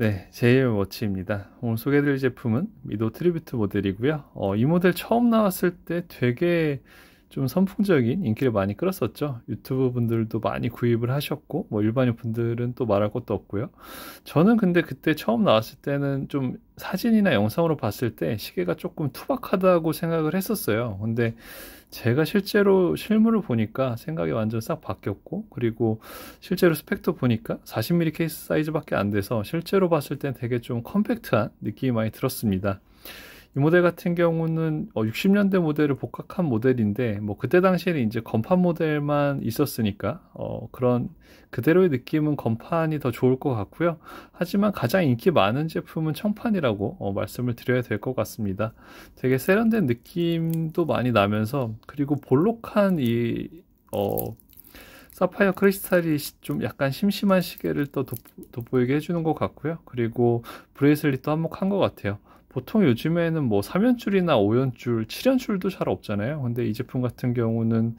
네, 제일 워치입니다. 오늘 소개해드릴 제품은 미도 트리뷰트 모델이고요. 어, 이 모델 처음 나왔을 때 되게 좀 선풍적인 인기를 많이 끌었었죠. 유튜브 분들도 많이 구입을 하셨고, 뭐 일반인 분들은 또 말할 것도 없고요. 저는 근데 그때 처음 나왔을 때는 좀 사진이나 영상으로 봤을 때 시계가 조금 투박하다고 생각을 했었어요. 근데 제가 실제로 실물을 보니까 생각이 완전 싹 바뀌었고, 그리고 실제로 스펙도 보니까 40mm 케이스 사이즈밖에 안 돼서 실제로 봤을 땐 되게 좀 컴팩트한 느낌이 많이 들었습니다. 이 모델 같은 경우는 60년대 어, 모델을 복각한 모델인데 뭐 그때 당시에는 이제 건판 모델만 있었으니까 어 그런 그대로의 느낌은 건판이 더 좋을 것 같고요. 하지만 가장 인기 많은 제품은 청판이라고 어 말씀을 드려야 될 것 같습니다. 되게 세련된 느낌도 많이 나면서 그리고 볼록한 이 어, 사파이어 크리스탈이 좀 약간 심심한 시계를 또 돋보이게 해주는 것 같고요. 그리고 bracelet도 한몫한 것 같아요. 보통 요즘에는 뭐 3연줄이나 5연줄, 7연줄도 잘 없잖아요. 근데 이 제품 같은 경우는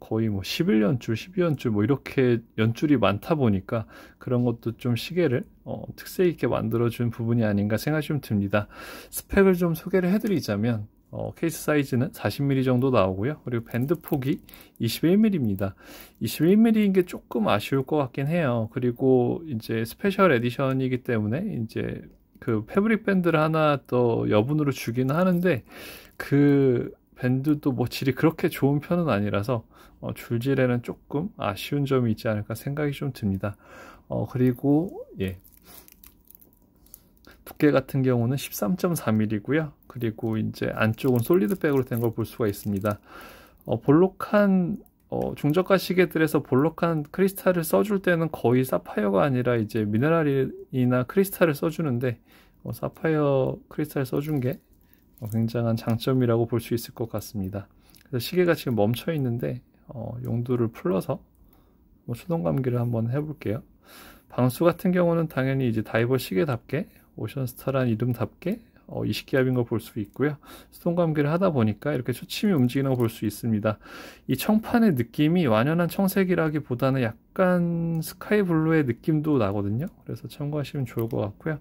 거의 뭐 11연줄, 12연줄 뭐 이렇게 연줄이 많다 보니까 그런 것도 좀 시계를 어, 특색 있게 만들어준 부분이 아닌가 생각이 좀 듭니다. 스펙을 좀 소개를 해드리자면 어, 케이스 사이즈는 40mm 정도 나오고요. 그리고 밴드 폭이 21mm입니다. 21mm인 게 조금 아쉬울 것 같긴 해요. 그리고 이제 special edition이기 때문에 이제 그 fabric 밴드를 하나 또 여분으로 주기는 하는데 그 밴드도 뭐 질이 그렇게 좋은 편은 아니라서 어, 줄질에는 조금 아쉬운 점이 있지 않을까 생각이 좀 듭니다. 어, 그리고 예 두께 같은 경우는 13.4mm고요. 그리고 이제 안쪽은 solid back으로 된 걸 볼 수가 있습니다. 어, 볼록한 어, 중저가 시계들에서 볼록한 크리스탈을 써줄 때는 거의 사파이어가 아니라 이제 미네랄이나 크리스탈을 써주는데 어, 사파이어 크리스탈 써준 게 어, 굉장한 장점이라고 볼 수 있을 것 같습니다. 그래서 시계가 지금 멈춰 있는데 어, 용도를 풀러서 뭐 수동 감기를 한번 해볼게요. 방수 같은 경우는 당연히 이제 다이버 시계답게 오션스타란 이름답게 어, 이식기압인 걸 볼 수 있고요. 수동 감기를 하다 보니까 이렇게 초침이 움직이는 걸 볼 수 있습니다. 이 청판의 느낌이 완연한 청색이라기보다는 약간 스카이 블루의 느낌도 나거든요. 그래서 참고하시면 좋을 것 같고요.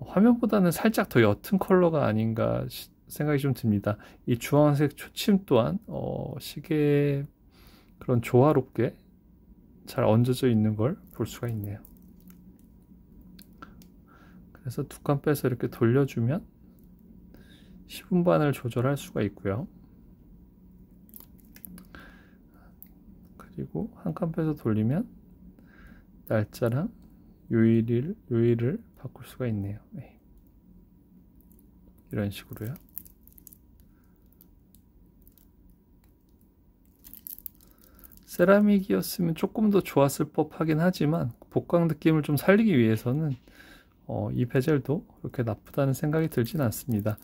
화면보다는 살짝 더 옅은 컬러가 아닌가 생각이 좀 듭니다. 이 주황색 초침 또한 어, 시계 그런 조화롭게 잘 얹어져 있는 걸 볼 수가 있네요. 그래서 두 칸 빼서 이렇게 돌려주면 10분반을 조절할 수가 있고요. 그리고 한 칸 빼서 돌리면 날짜랑 요일을, 요일을 바꿀 수가 있네요. 네. 이런 식으로요. 세라믹이었으면 조금 더 좋았을 법하긴 하지만 복강 느낌을 좀 살리기 위해서는 어, 이 베젤도 그렇게 나쁘다는 생각이 들진 않습니다.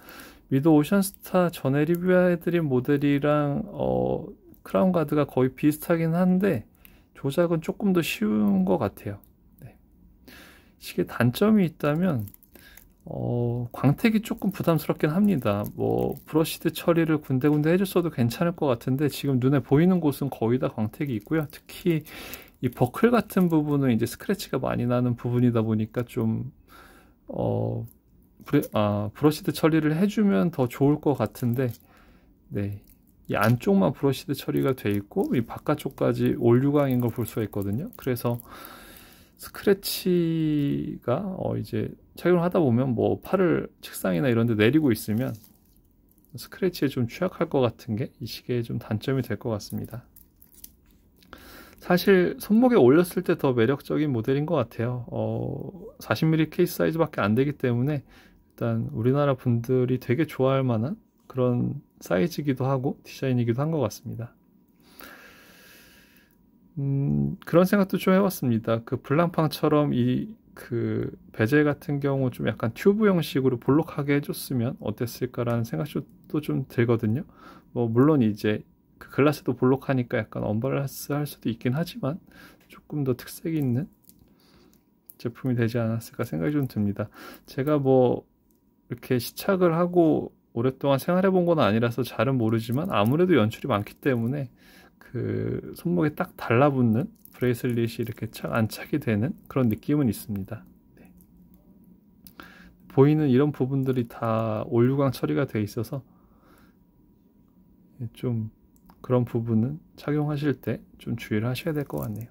미도 오션스타 전에 리뷰해드린 모델이랑 어, 크라운 가드가 거의 비슷하긴 한데 조작은 조금 더 쉬운 것 같아요. 네. 시계 단점이 있다면 어, 광택이 조금 부담스럽긴 합니다. 뭐 브러시드 처리를 군데군데 해줬어도 괜찮을 것 같은데 지금 눈에 보이는 곳은 거의 다 광택이 있고요. 특히 이 버클 같은 부분은 이제 스크래치가 많이 나는 부분이다 보니까 좀 어, 브레, 아, brushed 처리를 해주면 더 좋을 것 같은데, 네. 이 안쪽만 brushed 처리가 돼 있고, 이 바깥쪽까지 올유광인 걸 볼 수가 있거든요. 그래서 스크래치가, 어, 이제 착용을 하다 보면 뭐 팔을 책상이나 이런 데 내리고 있으면 스크래치에 좀 취약할 것 같은 게 이 시계의 좀 단점이 될 것 같습니다. 사실 손목에 올렸을 때 더 매력적인 모델인 것 같아요. 어, 40mm 케이스 사이즈밖에 안 되기 때문에 일단 우리나라 분들이 되게 좋아할 만한 그런 사이즈이기도 하고 디자인이기도 한 것 같습니다. 음, 그런 생각도 좀 해봤습니다. 그 블랑팡처럼 이 그 베젤 같은 경우 좀 약간 튜브 형식으로 볼록하게 해줬으면 어땠을까라는 생각도 좀 들거든요. 뭐 물론 이제 그 글라스도 볼록하니까 약간 언밸런스 할 수도 있긴 하지만 조금 더 특색이 있는 제품이 되지 않았을까 생각이 좀 듭니다. 제가 뭐 이렇게 시착을 하고 오랫동안 생활해 본 건 아니라서 잘은 모르지만 아무래도 연줄이 많기 때문에 그 손목에 딱 달라붙는 bracelet이 이렇게 착 안착이 되는 그런 느낌은 있습니다. 네. 보이는 이런 부분들이 다 올유광 처리가 돼 있어서 좀 그런 부분은 착용하실 때 좀 주의를 하셔야 될 것 같네요.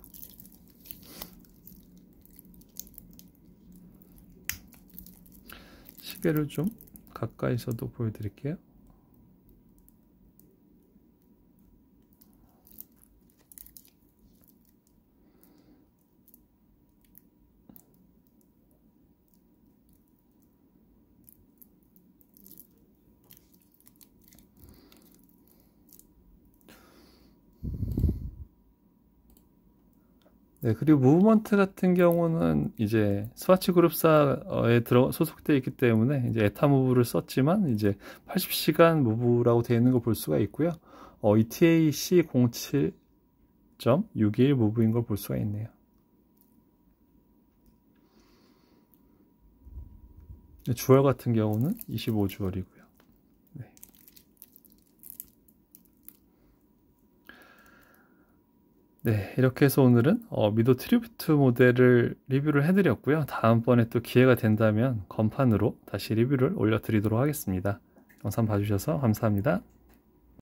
시계를 좀 가까이서도 보여드릴게요. 네, 그리고 무브먼트 같은 경우는 이제 스와치 그룹사에 들어 소속되어 있기 때문에 이제 에타 무브를 썼지만 이제 80시간 무브라고 되어 있는 걸 볼 수가 있고요. 어, ETA C07.61 무브인 걸 볼 수가 있네요. 주얼 같은 경우는 25주얼이고요. 네, 이렇게 해서 오늘은 어, 미도 트리뷰트 모델을 리뷰를 해드렸고요. 다음번에 또 기회가 된다면 건판으로 다시 리뷰를 올려드리도록 하겠습니다. 영상 봐주셔서 감사합니다.